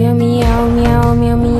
miau, miau, miau, miau, miau.